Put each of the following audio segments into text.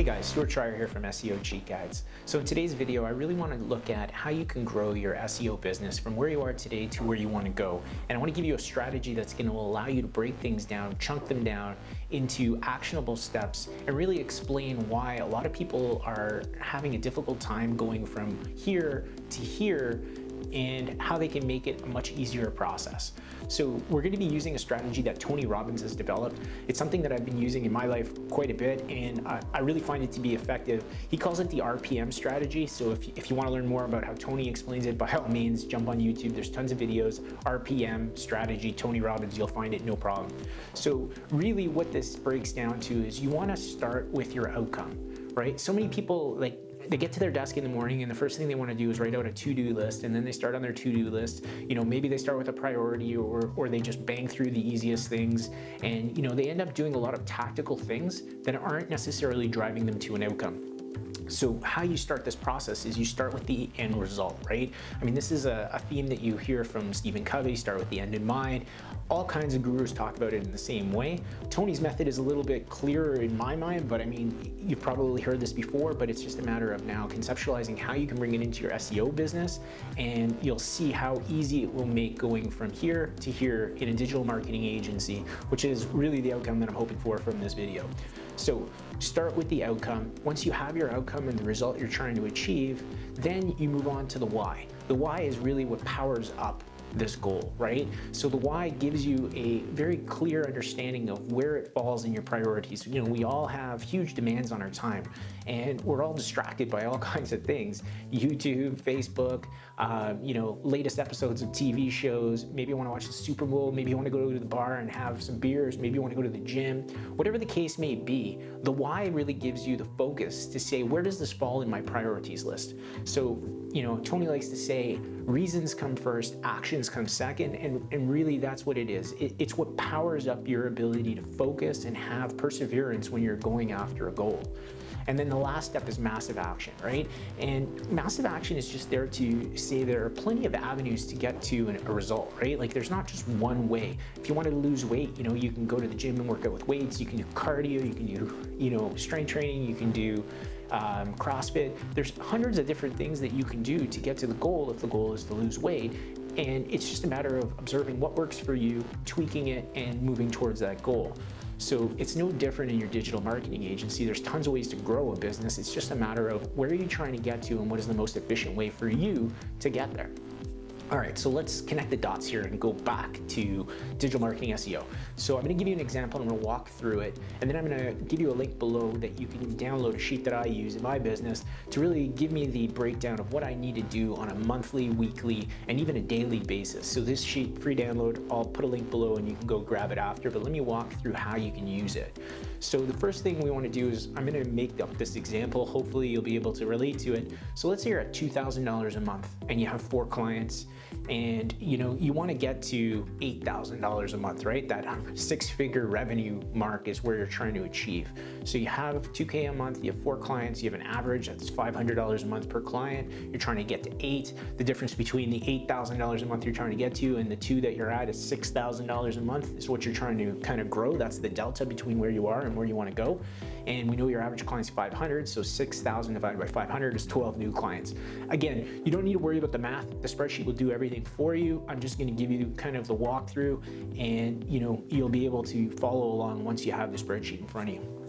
Hey guys, Stuart Schreier here from SEO Cheat Guides. So in today's video, I really want to look at how you can grow your SEO business from where you are today to where you want to go. And I want to give you a strategy that's going to allow you to break things down, chunk them down into actionable steps, and really explain why a lot of people are having a difficult time going from here to here and how they can make it a much easier process. So we're going to be using a strategy that Tony Robbins has developed. It's something that I've been using in my life quite a bit and I, I really find it to be effective. He calls it the RPM strategy. So if, if you want to learn more about how Tony explains it, by all means, jump on YouTube. There's tons of videos, RPM strategy, Tony Robbins, you'll find it no problem. So really what this breaks down to is you want to start with your outcome, right? So many people like they get to their desk in the morning and the first thing they want to do is write out a to-do list and then they start on their to-do list. You know maybe they start with a priority or or they just bang through the easiest things. And you know they end up doing a lot of tactical things that aren't necessarily driving them to an outcome so how you start this process is you start with the end result, right? I mean, this is a, a, theme that you hear from Stephen Covey, start with the end in mind. All kinds of gurus talk about it in the same way. Tony's method is a little bit clearer in my mind, but I mean, you've probably heard this before, but it's just a matter of now conceptualizing how you can bring it into your SEO business, and you'll see how easy it will make going from here to here in a digital marketing agency, which is really the outcome that I'm hoping for from this video. So start with the outcome. Once you have your outcome and the result you're trying to achieve, then you move on to the why. The why is really what powers up this goal, right? So the why gives you a very clear understanding of where it falls in your priorities. You know, we all have huge demands on our time and we're all distracted by all kinds of things. YouTube, Facebook, uh, you know, latest episodes of TV shows. Maybe you want to watch the Super Bowl. Maybe you want to go to the bar and have some beers. Maybe you want to go to the gym. Whatever the case may be, the why really gives you the focus to say, where does this fall in my priorities list? So, you know, Tony likes to say, reasons come first, actions come second, and, and really that's what it is. It, it's what powers up your ability to focus and have perseverance when you're going after a goal. And then the last step is massive action, right? And massive action is just there to say there are plenty of avenues to get to a result, right? Like there's not just one way. If you wanted to lose weight, you know, you can go to the gym and work out with weights, you can do cardio, you can do, you know, strength training, you can do um, CrossFit. There's hundreds of different things that you can do to get to the goal if the goal is to lose weight. And it's just a matter of observing what works for you, tweaking it, and moving towards that goal. So it's no different in your digital marketing agency. There's tons of ways to grow a business. It's just a matter of where are you trying to get to and what is the most efficient way for you to get there. All right, so let's connect the dots here and go back to digital marketing SEO. So I'm gonna give you an example, I'm gonna walk through it, and then I'm gonna give you a link below that you can download a sheet that I use in my business to really give me the breakdown of what I need to do on a monthly, weekly, and even a daily basis. So this sheet, free download, I'll put a link below and you can go grab it after, but let me walk through how you can use it. So the first thing we wanna do is I'm gonna make up this example. Hopefully you'll be able to relate to it. So let's say you're at $2,000 a month and you have four clients and you know you want to get to $8,000 a month, right? That six-figure revenue mark is where you're trying to achieve. So you have 2K a month, you have four clients, you have an average that's $500 a month per client. You're trying to get to eight. The difference between the $8,000 a month you're trying to get to and the two that you're at is $6,000 a month is what you're trying to kind of grow. That's the delta between where you are and where you want to go. And we know your average client's 500, so 6,000 divided by 500 is 12 new clients. Again, you don't need to worry about the math. The spreadsheet will do everything for you. I'm just gonna give you kind of the walkthrough and you know, you'll be able to follow along once you have the spreadsheet in front of you.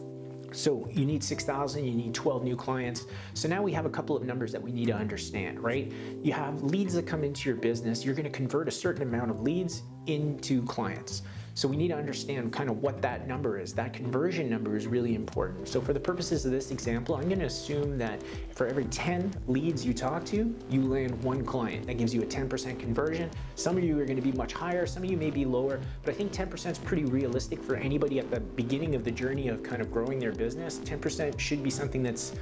So you need 6,000, you need 12 new clients. So now we have a couple of numbers that we need to understand, right? You have leads that come into your business. You're gonna convert a certain amount of leads into clients. So we need to understand kind of what that number is. That conversion number is really important. So for the purposes of this example, I'm gonna assume that for every 10 leads you talk to, you land one client. That gives you a 10% conversion. Some of you are gonna be much higher, some of you may be lower, but I think 10% is pretty realistic for anybody at the beginning of the journey of kind of growing their business. 10% should be something that's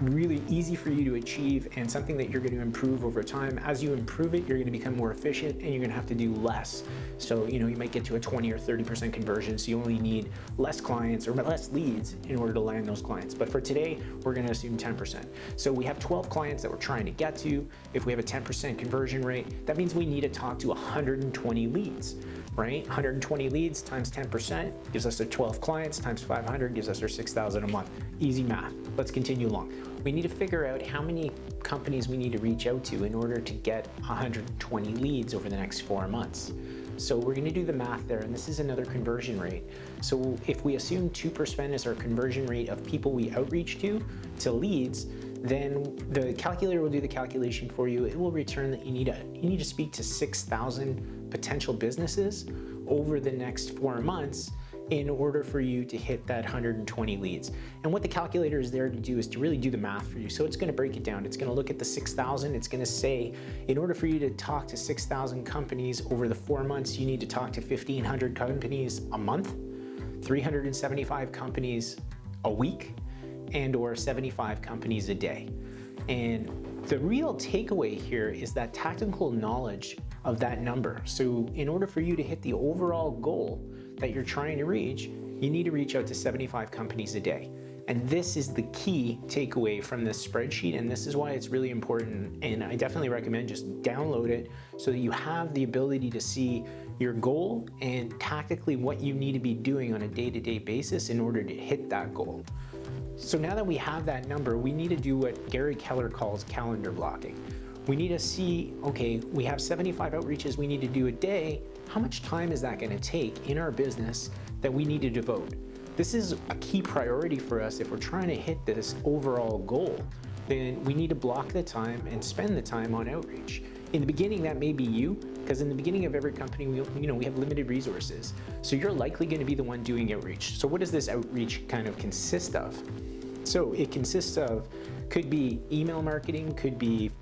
really easy for you to achieve and something that you're going to improve over time. As you improve it, you're going to become more efficient and you're going to have to do less. So, you know, you might get to a 20 or 30% conversion. So you only need less clients or less leads in order to land those clients. But for today, we're going to assume 10%. So we have 12 clients that we're trying to get to. If we have a 10% conversion rate, that means we need to talk to 120 leads. Right? 120 leads times 10% gives us our 12 clients times 500 gives us our 6,000 a month. Easy math. Let's continue along. We need to figure out how many companies we need to reach out to in order to get 120 leads over the next four months. So we're gonna do the math there, and this is another conversion rate. So if we assume 2% is our conversion rate of people we outreach to, to leads, then the calculator will do the calculation for you. It will return that you need to, you need to speak to 6,000 potential businesses over the next four months in order for you to hit that 120 leads. And what the calculator is there to do is to really do the math for you. So it's gonna break it down. It's gonna look at the 6,000. It's gonna say, in order for you to talk to 6,000 companies over the four months, you need to talk to 1,500 companies a month, 375 companies a week, and or 75 companies a day. And the real takeaway here is that tactical knowledge of that number. So in order for you to hit the overall goal that you're trying to reach, you need to reach out to 75 companies a day. And this is the key takeaway from this spreadsheet, and this is why it's really important. And I definitely recommend just download it so that you have the ability to see your goal and tactically what you need to be doing on a day to day basis in order to hit that goal. So now that we have that number, we need to do what Gary Keller calls calendar blocking. We need to see, okay, we have 75 outreaches we need to do a day. How much time is that gonna take in our business that we need to devote? This is a key priority for us if we're trying to hit this overall goal. Then we need to block the time and spend the time on outreach. In the beginning, that may be you, because in the beginning of every company, we, you know, we have limited resources. So you're likely going to be the one doing outreach. So what does this outreach kind of consist of? So it consists of, could be email marketing, could be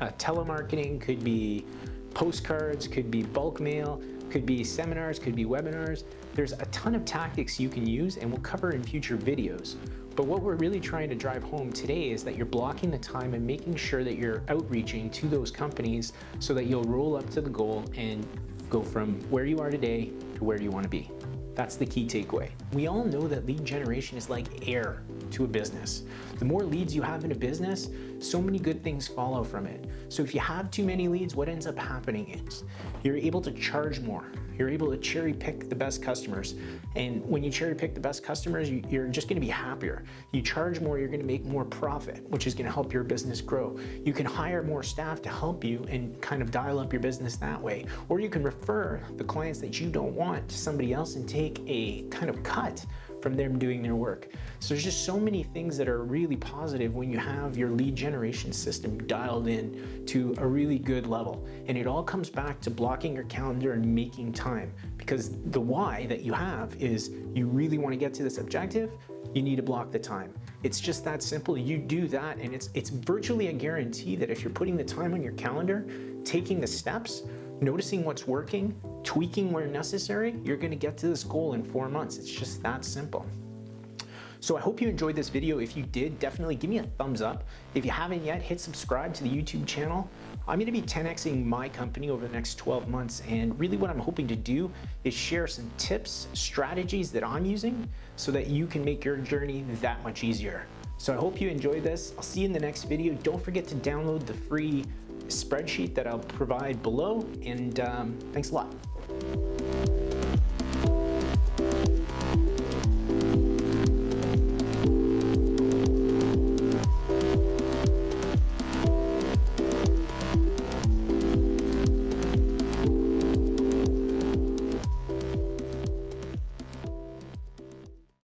uh, telemarketing, could be postcards, could be bulk mail, could be seminars, could be webinars. There's a ton of tactics you can use and we'll cover in future videos. But what we're really trying to drive home today is that you're blocking the time and making sure that you're outreaching to those companies so that you'll roll up to the goal and go from where you are today to where you want to be. That's the key takeaway. We all know that lead generation is like air to a business. The more leads you have in a business, so many good things follow from it. So if you have too many leads, what ends up happening is you're able to charge more. You're able to cherry pick the best customers. And when you cherry pick the best customers, you, are just gonna be happier. You charge more, you're gonna make more profit, which is gonna help your business grow. You can hire more staff to help you and kind of dial up your business that way. Or you can refer the clients that you don't want to somebody else and take a kind of cut from them doing their work. So there's just so many things that are really positive when you have your lead generation system dialed in to a really good level. And it all comes back to blocking your calendar and making time because the why that you have is you really want to get to this objective, you need to block the time. It's just that simple. You do that and it's it's virtually a guarantee that if you're putting the time on your calendar, taking the steps, noticing what's working, tweaking where necessary, you're gonna get to this goal in four months. It's just that simple. So I hope you enjoyed this video. If you did, definitely give me a thumbs up. If you haven't yet, hit subscribe to the YouTube channel. I'm gonna be 10xing my company over the next 12 months. And really what I'm hoping to do is share some tips, strategies that I'm using so that you can make your journey that much easier. So I hope you enjoyed this. I'll see you in the next video. Don't forget to download the free spreadsheet that I'll provide below. And um, thanks a lot.